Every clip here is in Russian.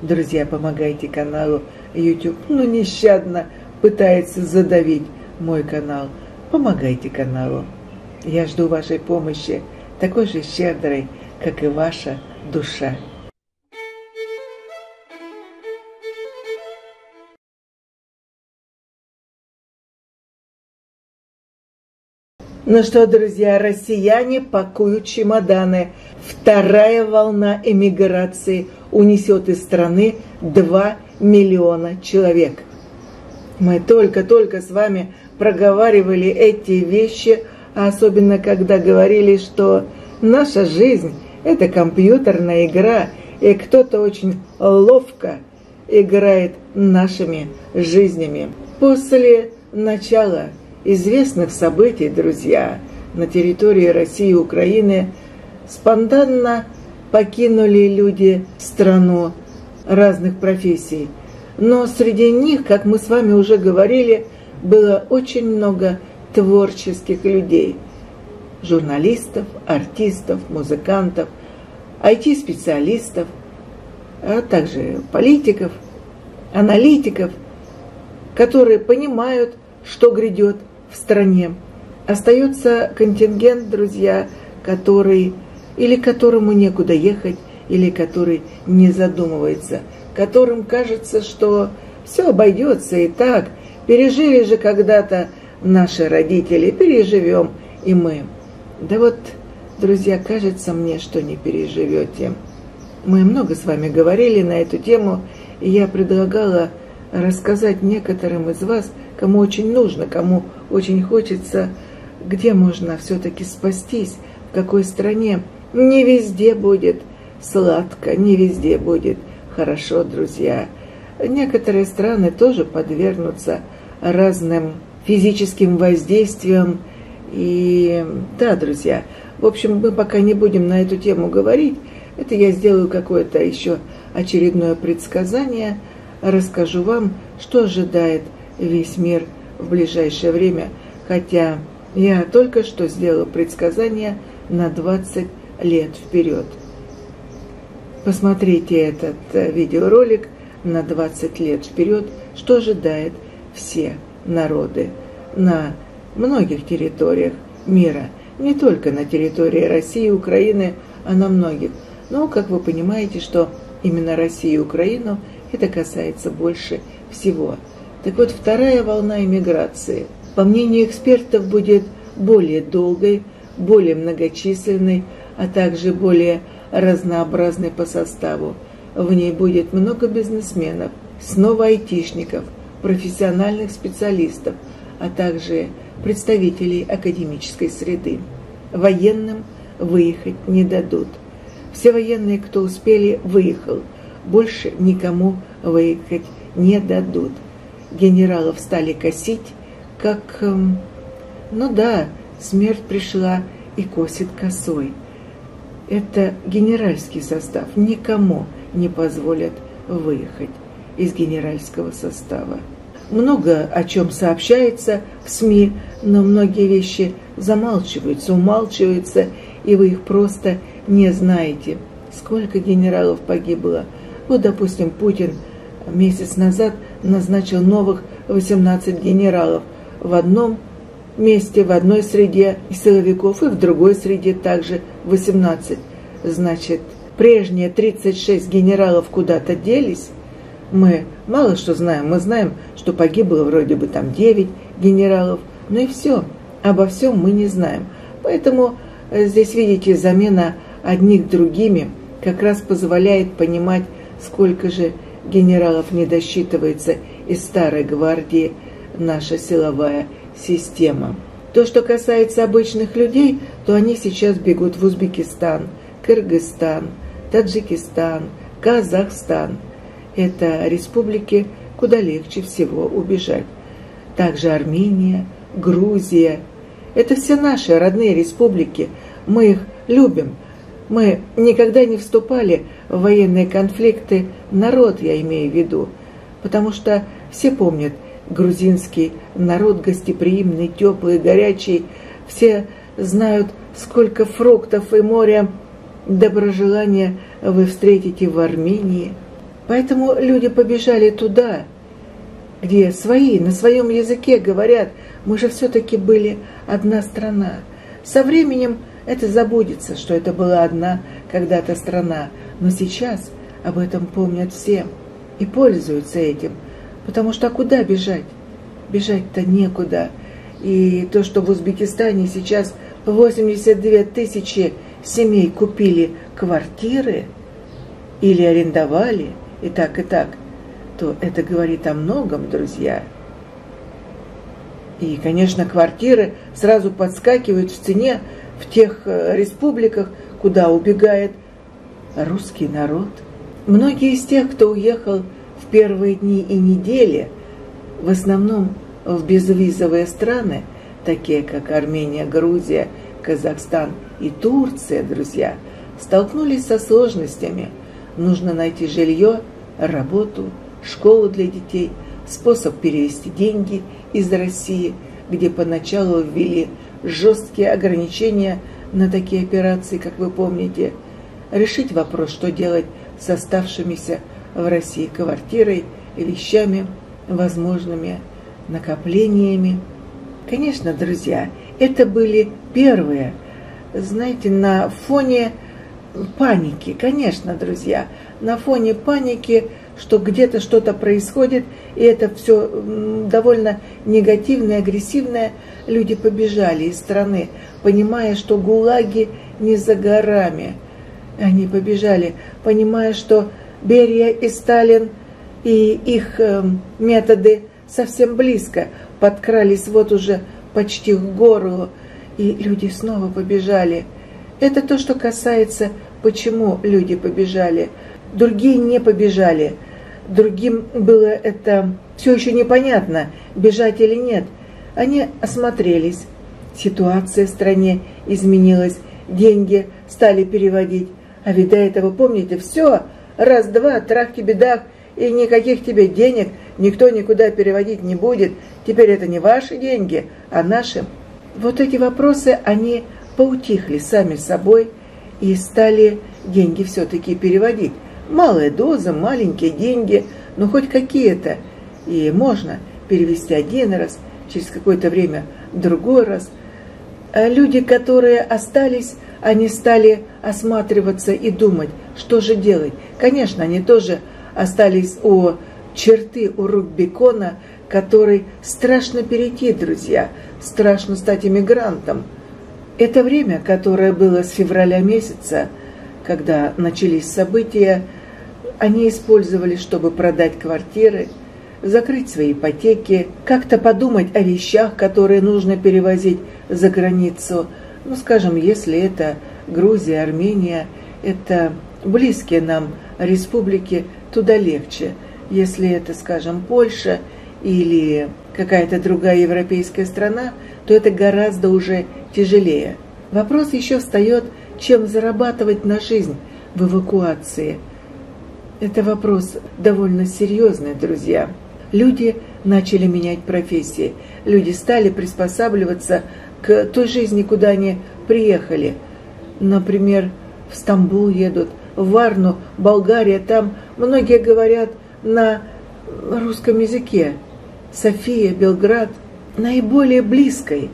Друзья, помогайте каналу YouTube. Ну, нещадно пытается задавить мой канал. Помогайте каналу. Я жду вашей помощи, такой же щедрой, как и ваша душа. Ну что, друзья, россияне пакуют чемоданы. Вторая волна эмиграции унесет из страны 2 миллиона человек. Мы только-только с вами проговаривали эти вещи, особенно когда говорили, что наша жизнь – это компьютерная игра, и кто-то очень ловко играет нашими жизнями. После начала известных событий, друзья, на территории России и Украины спонтанно покинули люди страну разных профессий. Но среди них, как мы с вами уже говорили, было очень много творческих людей. Журналистов, артистов, музыкантов, IT-специалистов, а также политиков, аналитиков, которые понимают, что грядет в стране. Остается контингент, друзья, который или которому некуда ехать, или который не задумывается, которым кажется, что все обойдется и так, пережили же когда-то наши родители, переживем и мы. Да вот, друзья, кажется мне, что не переживете. Мы много с вами говорили на эту тему, и я предлагала рассказать некоторым из вас, кому очень нужно, кому очень хочется, где можно все-таки спастись, в какой стране. Не везде будет сладко, не везде будет хорошо, друзья. Некоторые страны тоже подвергнутся разным физическим воздействиям. И да, друзья, в общем, мы пока не будем на эту тему говорить. Это я сделаю какое-то еще очередное предсказание, расскажу вам, что ожидает весь мир в ближайшее время, хотя я только что сделала предсказание на 20 лет вперед. Посмотрите этот э, видеоролик на 20 лет вперед, что ожидает все народы на многих территориях мира, не только на территории России Украины, а на многих. Но, как вы понимаете, что именно Россию и Украину это касается больше всего. Так вот, вторая волна иммиграции, по мнению экспертов, будет более долгой, более многочисленной, а также более разнообразной по составу. В ней будет много бизнесменов, снова айтишников, профессиональных специалистов, а также представителей академической среды. Военным выехать не дадут. Все военные, кто успели, выехал. Больше никому выехать не дадут генералов стали косить, как... Эм, ну да, смерть пришла и косит косой. Это генеральский состав. Никому не позволят выехать из генеральского состава. Много о чем сообщается в СМИ, но многие вещи замалчиваются, умалчиваются, и вы их просто не знаете. Сколько генералов погибло? Вот, допустим, Путин месяц назад – назначил новых 18 генералов в одном месте, в одной среде силовиков, и в другой среде также 18. Значит, прежние 36 генералов куда-то делись. Мы мало что знаем. Мы знаем, что погибло вроде бы там 9 генералов. Ну и все. Обо всем мы не знаем. Поэтому э, здесь, видите, замена одних другими как раз позволяет понимать, сколько же генералов не досчитывается из старой гвардии наша силовая система. То, что касается обычных людей, то они сейчас бегут в Узбекистан, Кыргызстан, Таджикистан, Казахстан. Это республики, куда легче всего убежать. Также Армения, Грузия. Это все наши родные республики. Мы их любим, мы никогда не вступали в военные конфликты, народ я имею в виду, потому что все помнят, грузинский народ гостеприимный, теплый, горячий, все знают, сколько фруктов и моря доброжелания вы встретите в Армении. Поэтому люди побежали туда, где свои, на своем языке говорят, мы же все-таки были одна страна. Со временем это забудется, что это была одна когда-то страна, но сейчас об этом помнят все и пользуются этим, потому что куда бежать? Бежать-то некуда. И то, что в Узбекистане сейчас 82 тысячи семей купили квартиры или арендовали, и так, и так, то это говорит о многом, друзья. И, конечно, квартиры сразу подскакивают в цене в тех э, республиках, куда убегает русский народ. Многие из тех, кто уехал в первые дни и недели, в основном в безвизовые страны, такие как Армения, Грузия, Казахстан и Турция, друзья, столкнулись со сложностями. Нужно найти жилье, работу, школу для детей, способ перевести деньги из России, где поначалу ввели жесткие ограничения на такие операции, как вы помните, решить вопрос, что делать с оставшимися в России квартирой, вещами, возможными накоплениями. Конечно, друзья, это были первые, знаете, на фоне паники, конечно, друзья, на фоне паники, что где-то что-то происходит, и это все довольно негативное, агрессивное, люди побежали из страны, понимая, что гулаги не за горами. Они побежали, понимая, что Берия и Сталин и их э, методы совсем близко подкрались вот уже почти к горлу, и люди снова побежали. Это то, что касается, почему люди побежали. Другие не побежали. Другим было это все еще непонятно, бежать или нет. Они осмотрелись. Ситуация в стране изменилась, деньги стали переводить. А ведь до этого, помните, все, раз-два, трахки-бедах, и никаких тебе денег никто никуда переводить не будет. Теперь это не ваши деньги, а наши. Вот эти вопросы, они поутихли сами собой и стали деньги все-таки переводить. Малая доза, маленькие деньги, но хоть какие-то. И можно перевести один раз, через какое-то время другой раз. А люди, которые остались, они стали осматриваться и думать, что же делать. Конечно, они тоже остались у черты, у Рубикона, который страшно перейти, друзья, страшно стать иммигрантом. Это время, которое было с февраля месяца, когда начались события, они использовали, чтобы продать квартиры, закрыть свои ипотеки, как-то подумать о вещах, которые нужно перевозить за границу. Ну, скажем, если это Грузия, Армения, это близкие нам республики, туда легче. Если это, скажем, Польша или какая-то другая европейская страна, то это гораздо уже тяжелее. Вопрос еще встает, чем зарабатывать на жизнь в эвакуации. Это вопрос довольно серьезный, друзья. Люди начали менять профессии. Люди стали приспосабливаться к той жизни, куда они приехали. Например, в Стамбул едут, в Варну, Болгария, там многие говорят на русском языке. София, Белград, наиболее близкой,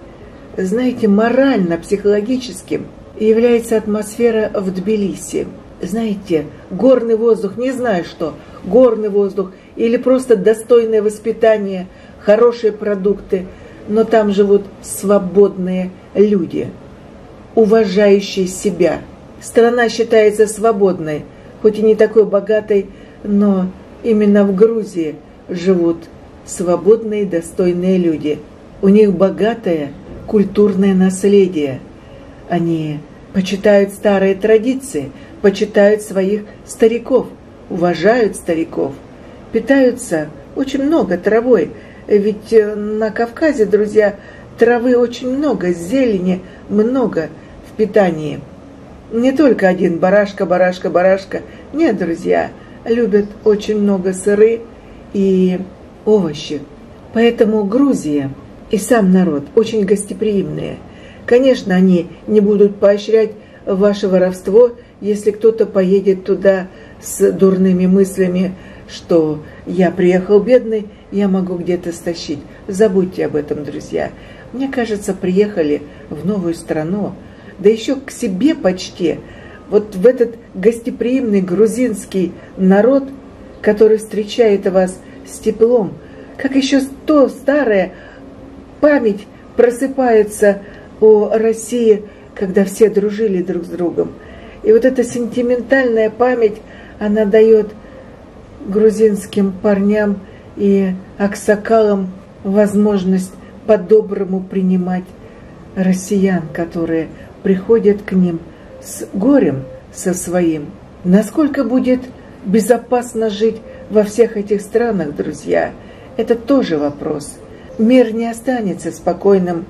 знаете, морально, психологическим является атмосфера в Тбилиси. Знаете, горный воздух, не знаю что, горный воздух или просто достойное воспитание, хорошие продукты, но там живут свободные люди, уважающие себя. Страна считается свободной, хоть и не такой богатой, но именно в Грузии живут свободные, достойные люди. У них богатое культурное наследие. Они почитают старые традиции, почитают своих стариков, уважают стариков, питаются очень много травой. Ведь э, на Кавказе, друзья, травы очень много, зелени много в питании. Не только один барашка, барашка, барашка. Нет, друзья, любят очень много сыры и овощи. Поэтому Грузия и сам народ очень гостеприимные. Конечно, они не будут поощрять ваше воровство, если кто-то поедет туда с дурными мыслями, что я приехал бедный, я могу где-то стащить. Забудьте об этом, друзья. Мне кажется, приехали в новую страну, да еще к себе почти, вот в этот гостеприимный грузинский народ, который встречает вас с теплом, как еще то старая память просыпается о России, когда все дружили друг с другом. И вот эта сентиментальная память, она дает грузинским парням и аксакалам возможность по-доброму принимать россиян, которые приходят к ним с горем со своим. Насколько будет безопасно жить во всех этих странах, друзья, это тоже вопрос. Мир не останется спокойным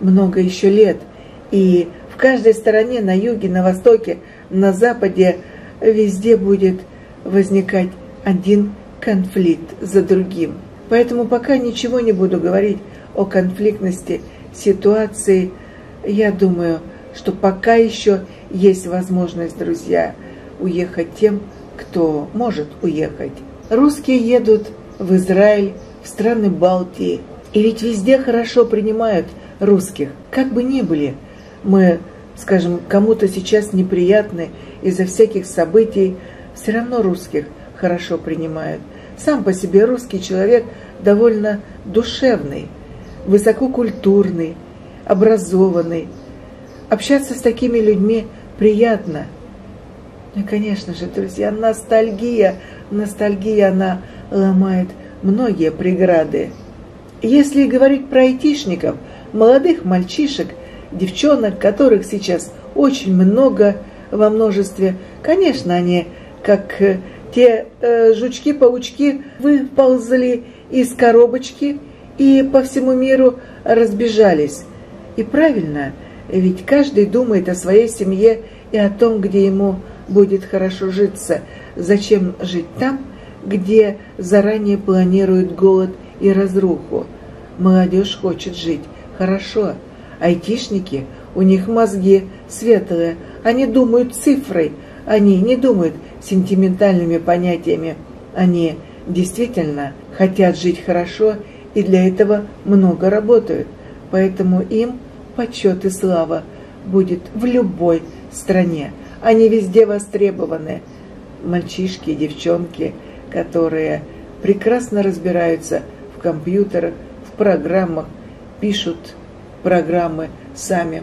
много еще лет, и в каждой стороне, на юге, на востоке, на западе, везде будет возникать один конфликт за другим. Поэтому пока ничего не буду говорить о конфликтности ситуации, я думаю, что пока еще есть возможность, друзья, уехать тем, кто может уехать. Русские едут в Израиль, в страны Балтии, и ведь везде хорошо принимают русских, как бы ни были. Мы, скажем, кому-то сейчас неприятны из-за всяких событий, все равно русских хорошо принимают. Сам по себе русский человек довольно душевный, высококультурный, образованный. Общаться с такими людьми приятно. Ну и, конечно же, друзья, ностальгия, ностальгия, она ломает многие преграды. Если говорить про айтишников, молодых мальчишек, девчонок, которых сейчас очень много во множестве, конечно, они, как э, те э, жучки-паучки, выползли из коробочки и по всему миру разбежались. И правильно, ведь каждый думает о своей семье и о том, где ему будет хорошо житься. Зачем жить там, где заранее планируют голод и разруху? Молодежь хочет жить хорошо. Айтишники, у них мозги светлые, они думают цифрой, они не думают сентиментальными понятиями, они действительно хотят жить хорошо и для этого много работают. Поэтому им почет и слава будет в любой стране. Они везде востребованы. Мальчишки и девчонки, которые прекрасно разбираются в компьютерах, в программах, пишут программы сами.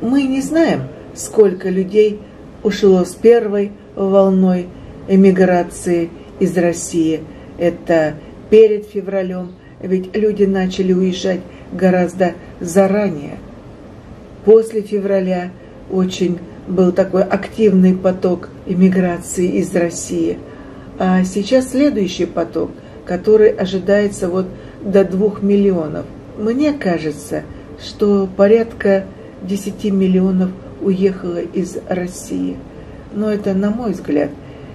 Мы не знаем, сколько людей ушло с первой волной эмиграции из России. Это перед февралем, ведь люди начали уезжать гораздо заранее. После февраля очень был такой активный поток иммиграции из России. А сейчас следующий поток, который ожидается вот до двух миллионов. Мне кажется, что порядка 10 миллионов уехало из России. Но это на мой взгляд.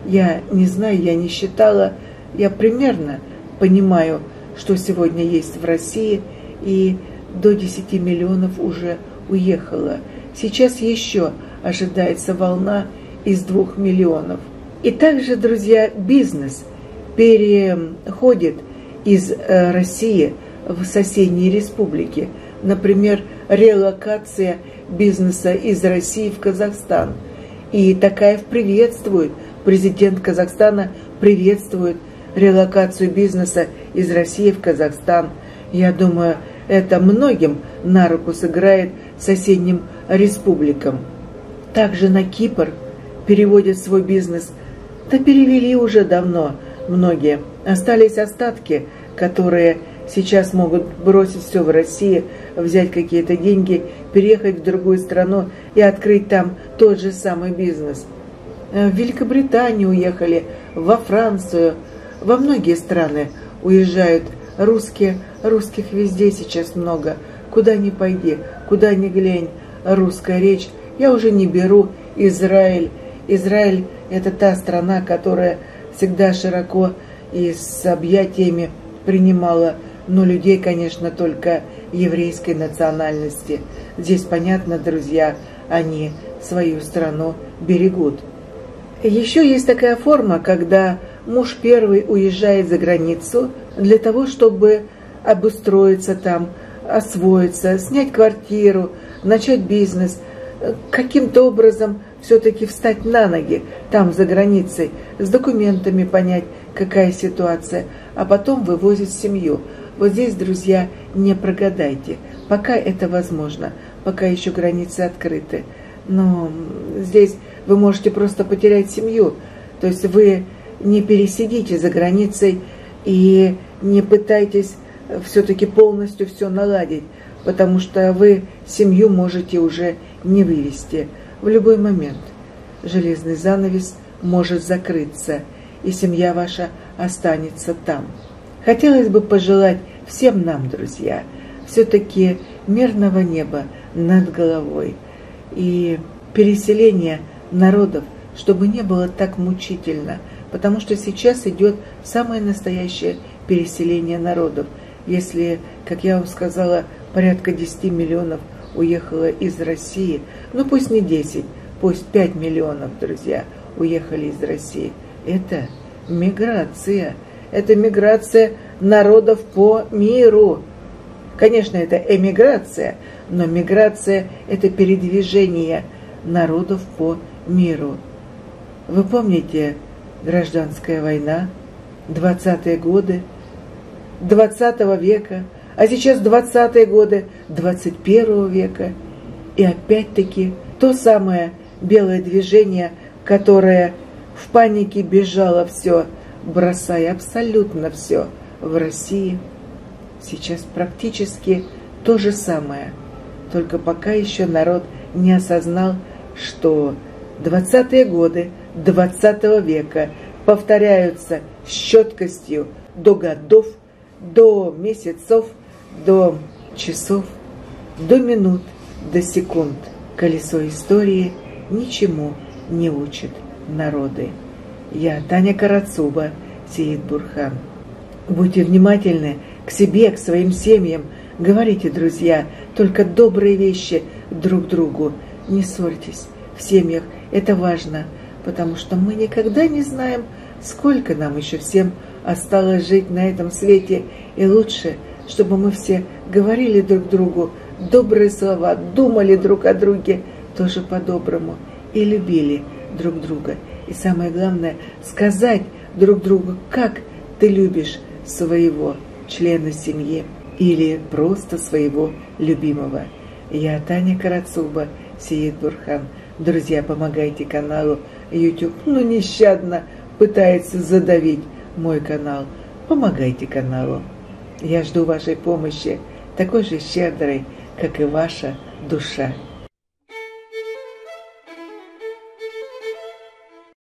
Я не знаю, я не считала. Я примерно понимаю, что сегодня есть в России, и до 10 миллионов уже уехало. Сейчас еще ожидается волна из 2 миллионов. И также, друзья, бизнес переходит из э, России в соседние республики. Например, релокация бизнеса из России в Казахстан. И Такаев приветствует, президент Казахстана приветствует релокацию бизнеса из России в Казахстан. Я думаю, это многим на руку сыграет соседним республикам. Также на Кипр переводят свой бизнес. Да перевели уже давно многие. Остались остатки, которые сейчас могут бросить все в России, взять какие-то деньги, переехать в другую страну и открыть там тот же самый бизнес. В Великобританию уехали, во Францию, во многие страны уезжают русские, русских везде сейчас много. Куда ни пойди, куда ни глянь, русская речь. Я уже не беру Израиль. Израиль – это та страна, которая всегда широко и с объятиями принимала, но людей, конечно, только еврейской национальности. Здесь понятно, друзья, они свою страну берегут. Еще есть такая форма, когда муж первый уезжает за границу для того, чтобы обустроиться там, освоиться, снять квартиру, начать бизнес, каким-то образом все-таки встать на ноги там, за границей, с документами понять, какая ситуация, а потом вывозить семью. Вот здесь, друзья, не прогадайте, пока это возможно, пока еще границы открыты. Но здесь вы можете просто потерять семью, то есть вы не пересидите за границей и не пытайтесь все-таки полностью все наладить, потому что вы семью можете уже не вывести в любой момент. Железный занавес может закрыться, и семья ваша останется там. Хотелось бы пожелать всем нам, друзья, все-таки мирного неба над головой и переселения народов, чтобы не было так мучительно, потому что сейчас идет самое настоящее переселение народов. Если, как я вам сказала, порядка 10 миллионов уехало из России, ну пусть не 10, пусть 5 миллионов, друзья, уехали из России. Это миграция. Это миграция народов по миру. Конечно, это эмиграция, но миграция – это передвижение народов по миру. Вы помните гражданская война, 20-е годы, 20 века, а сейчас 20-е годы 21 века. И опять-таки то самое белое движение, которое в панике бежало все, бросая абсолютно все в России. Сейчас практически то же самое, только пока еще народ не осознал, что 20-е годы 20 века повторяются с четкостью до годов, до месяцев, до часов, до минут, до секунд. Колесо истории ничему не учит народы. Я Таня Карацуба, Сеид Бурхан. Будьте внимательны к себе, к своим семьям. Говорите, друзья, только добрые вещи друг другу. Не ссорьтесь в семьях. Это важно, потому что мы никогда не знаем, сколько нам еще всем осталось жить на этом свете. И лучше, чтобы мы все говорили друг другу добрые слова, думали друг о друге тоже по-доброму и любили друг друга. И самое главное, сказать друг другу, как ты любишь своего члена семьи или просто своего любимого. Я Таня Карацуба, Сиет Бурхан. Друзья, помогайте каналу YouTube. Ну, нещадно пытается задавить мой канал. Помогайте каналу. Я жду вашей помощи, такой же щедрой, как и ваша душа.